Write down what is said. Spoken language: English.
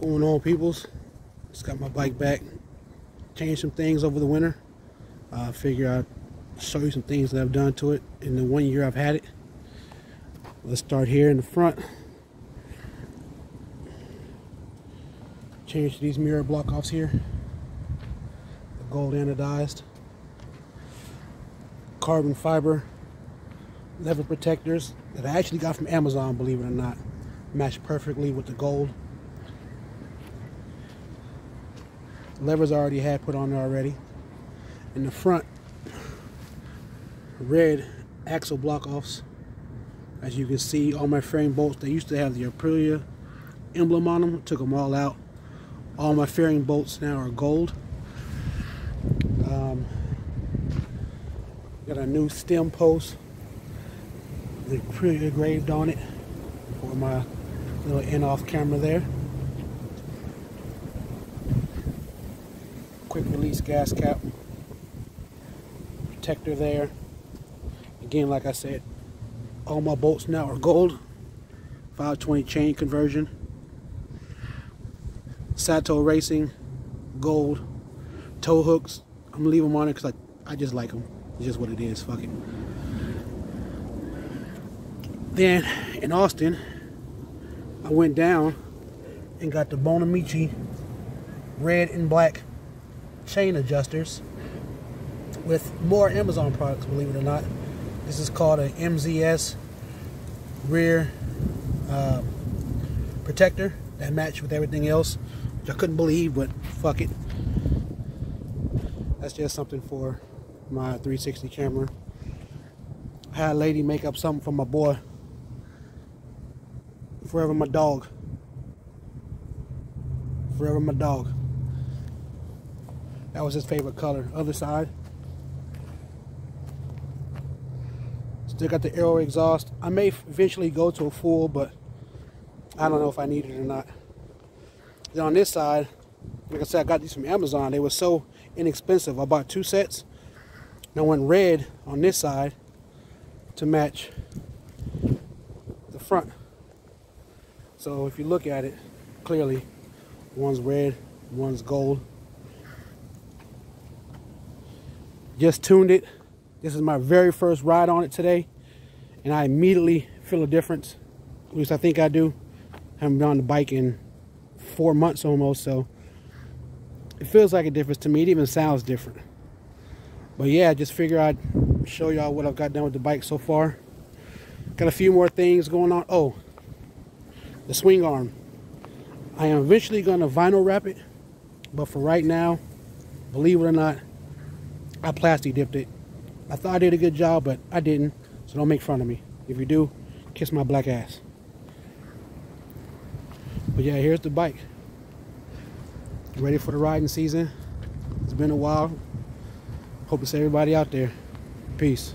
going on peoples. Just got my bike back. Changed some things over the winter. I uh, figure I'd show you some things that I've done to it. In the one year I've had it let's start here in the front. Change these mirror block offs here. The gold anodized. Carbon fiber lever protectors that I actually got from Amazon believe it or not match perfectly with the gold levers I already had put on there already. In the front, red axle block offs. As you can see, all my frame bolts, they used to have the Aprilia emblem on them. Took them all out. All my fairing bolts now are gold. Um, got a new stem post. The Aprilia engraved on it for my little in-off camera there. Quick release gas cap protector there. Again like I said all my bolts now are gold. 520 chain conversion. Sato Racing gold. Tow hooks I'm gonna leave them on it because I, I just like them it's just what it is fuck it. Then in Austin I went down and got the Bonamici red and black chain adjusters with more Amazon products, believe it or not. This is called an MZS rear uh, protector that matched with everything else, which I couldn't believe, but fuck it. That's just something for my 360 camera. I had a lady make up something for my boy. Forever my dog. Forever my dog. That was his favorite color. Other side. Still got the aero exhaust. I may eventually go to a full, but I don't know if I need it or not. Then on this side, like I said, I got these from Amazon. They were so inexpensive. I bought two sets. And I went red on this side to match the front. So if you look at it clearly, one's red, one's gold. Just tuned it. This is my very first ride on it today. And I immediately feel a difference. At least I think I do. I haven't been on the bike in four months almost, so it feels like a difference to me. It even sounds different. But yeah, I just figure I'd show y'all what I've got done with the bike so far. Got a few more things going on. Oh, the swing arm. I am eventually going to vinyl wrap it. But for right now, believe it or not, I plastic dipped it. I thought I did a good job, but I didn't. So don't make fun of me. If you do, kiss my black ass. But yeah, here's the bike. Ready for the riding season. It's been a while. Hope see everybody out there. Peace.